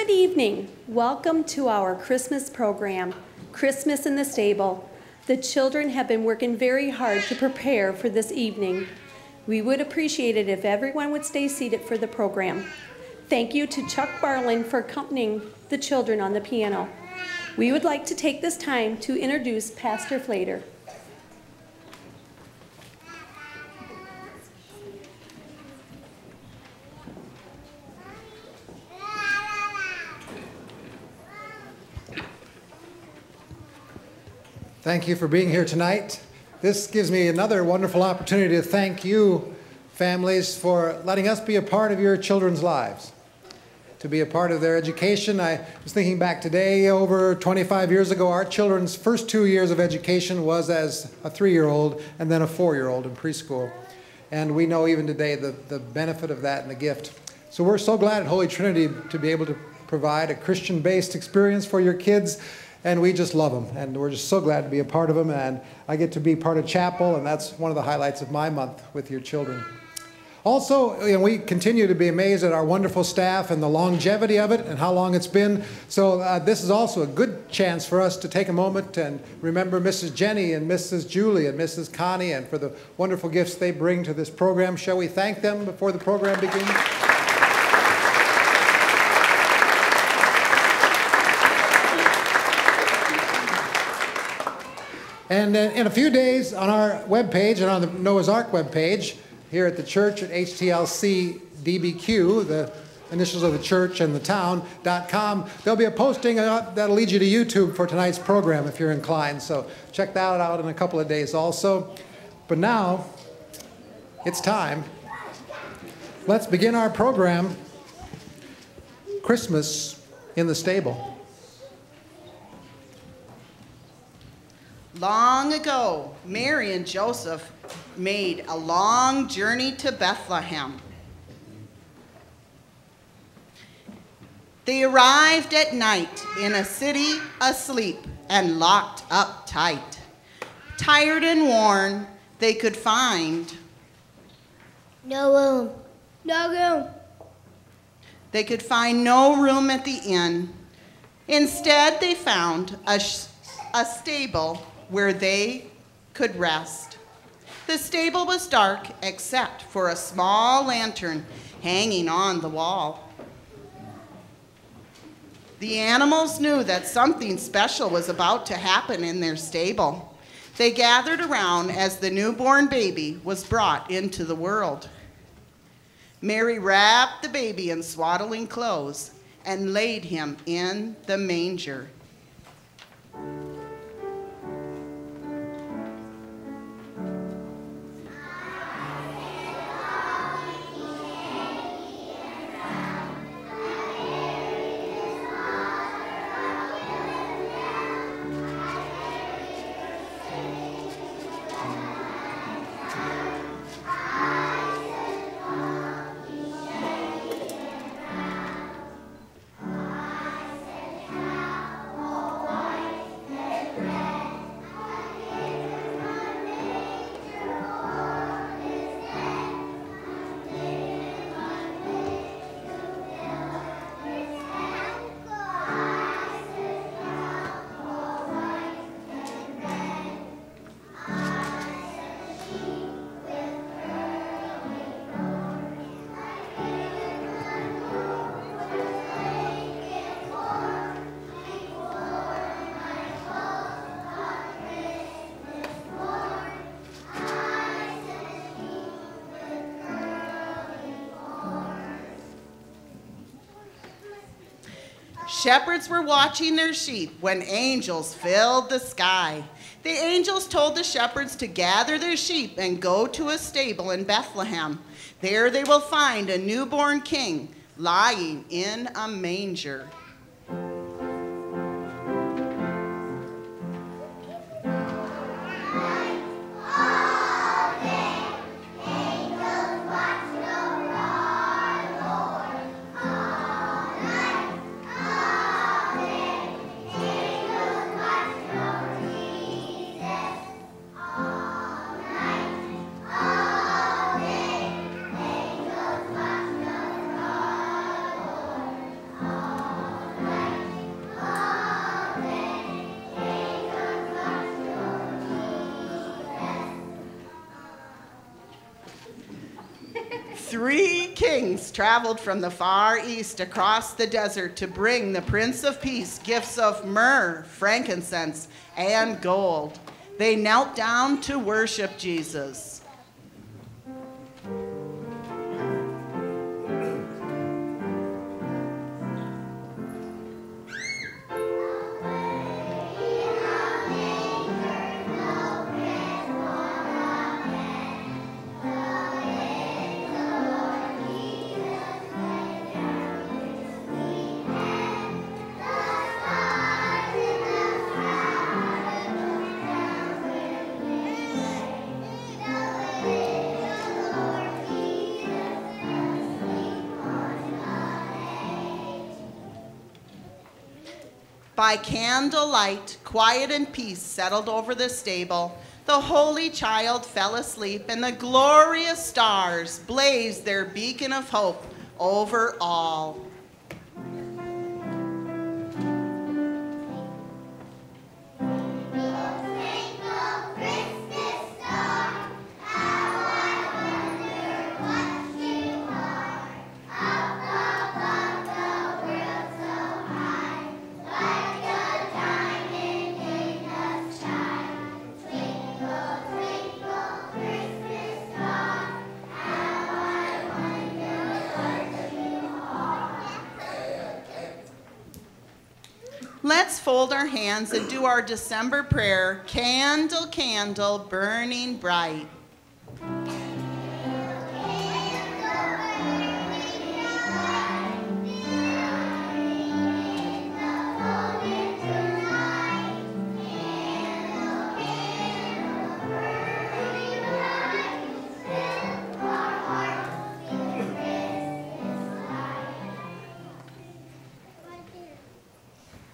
Good evening. Welcome to our Christmas program, Christmas in the Stable. The children have been working very hard to prepare for this evening. We would appreciate it if everyone would stay seated for the program. Thank you to Chuck Barlin for accompanying the children on the piano. We would like to take this time to introduce Pastor Flater. Thank you for being here tonight. This gives me another wonderful opportunity to thank you, families, for letting us be a part of your children's lives, to be a part of their education. I was thinking back today, over 25 years ago, our children's first two years of education was as a three year old and then a four year old in preschool. And we know even today the, the benefit of that and the gift. So we're so glad at Holy Trinity to be able to provide a Christian based experience for your kids and we just love them and we're just so glad to be a part of them and i get to be part of chapel and that's one of the highlights of my month with your children. Also you know, we continue to be amazed at our wonderful staff and the longevity of it and how long it's been. So uh, this is also a good chance for us to take a moment and remember mrs jenny and mrs julie and mrs connie and for the wonderful gifts they bring to this program. Shall we thank them before the program begins And in a few days on our webpage and on the Noah's Ark webpage, here at the church at HTLC DBQ, the initials of the church and the town.com, there'll be a posting that'll lead you to YouTube for tonight's program if you're inclined. So check that out in a couple of days also. But now, it's time. Let's begin our program Christmas in the Stable. Long ago, Mary and Joseph made a long journey to Bethlehem. They arrived at night in a city asleep and locked up tight. Tired and worn, they could find no room. No room. They could find no room at the inn. Instead, they found a, a stable where they could rest. The stable was dark except for a small lantern hanging on the wall. The animals knew that something special was about to happen in their stable. They gathered around as the newborn baby was brought into the world. Mary wrapped the baby in swaddling clothes and laid him in the manger. Shepherds were watching their sheep when angels filled the sky. The angels told the shepherds to gather their sheep and go to a stable in Bethlehem. There they will find a newborn king lying in a manger. Three kings traveled from the far east across the desert to bring the Prince of Peace gifts of myrrh, frankincense, and gold. They knelt down to worship Jesus. By candlelight, quiet and peace settled over the stable. The holy child fell asleep, and the glorious stars blazed their beacon of hope over all. Fold our hands and do our December prayer Candle, candle, burning bright.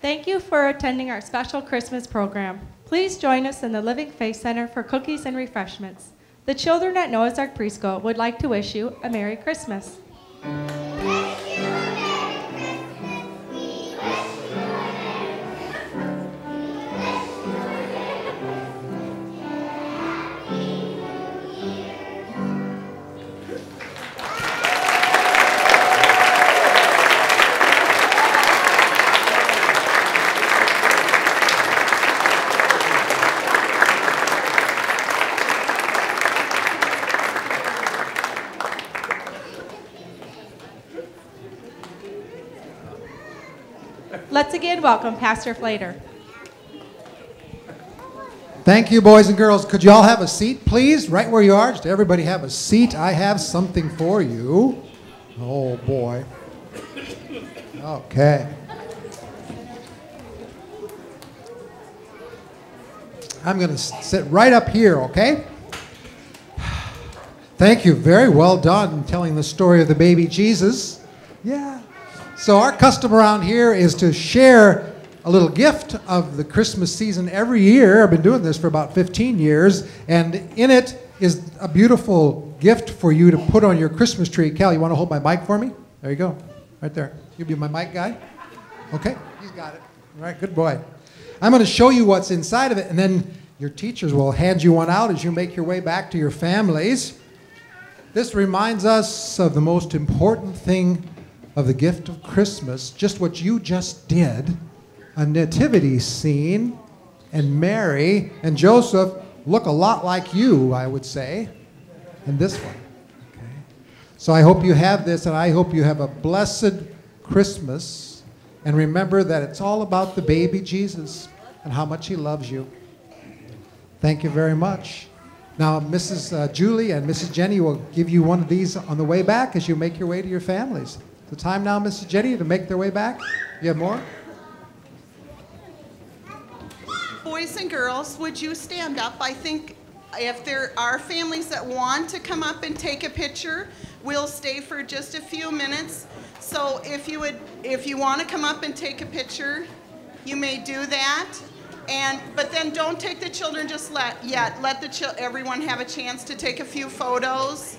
Thank you for attending our special Christmas program. Please join us in the Living Faith Center for cookies and refreshments. The children at Noah's Ark Preschool would like to wish you a Merry Christmas. Let's again welcome Pastor Flater. Thank you, boys and girls. Could you all have a seat, please? Right where you are. Just everybody have a seat. I have something for you. Oh, boy. Okay. I'm going to sit right up here, okay? Thank you. Very well done telling the story of the baby Jesus. Yeah. So, our custom around here is to share a little gift of the Christmas season every year. I've been doing this for about 15 years, and in it is a beautiful gift for you to put on your Christmas tree. Cal, you want to hold my mic for me? There you go, right there. You'll be my mic guy? Okay, he's got it. All right, good boy. I'm going to show you what's inside of it, and then your teachers will hand you one out as you make your way back to your families. This reminds us of the most important thing of the gift of Christmas, just what you just did a nativity scene, and Mary and Joseph look a lot like you, I would say, in this one. Okay? So I hope you have this, and I hope you have a blessed Christmas. And remember that it's all about the baby Jesus and how much he loves you. Thank you very much. Now, Mrs. Uh, Julie and Mrs. Jenny will give you one of these on the way back as you make your way to your families. The time now, Mrs. Jenny, to make their way back. You have more? Boys and girls, would you stand up? I think if there are families that want to come up and take a picture, we'll stay for just a few minutes. So if you would, if you want to come up and take a picture, you may do that. And but then don't take the children just let yet. Let the everyone have a chance to take a few photos.